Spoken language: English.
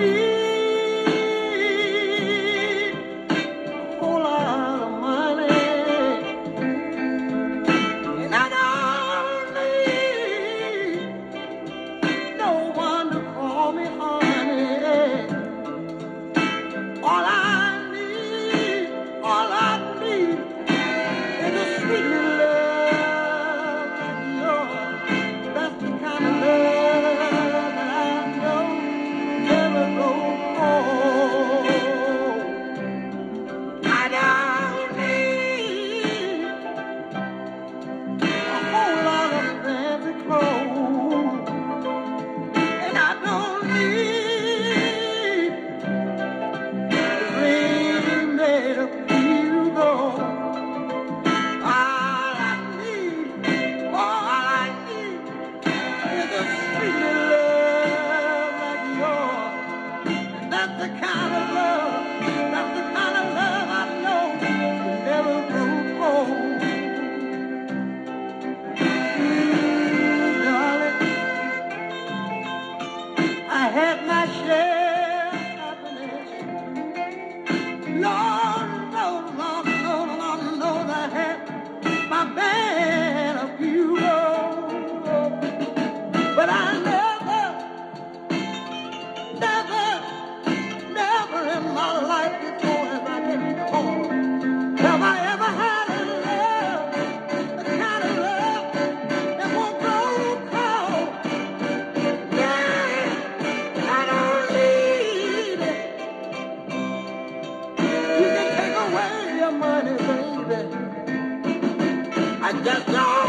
You. I. got no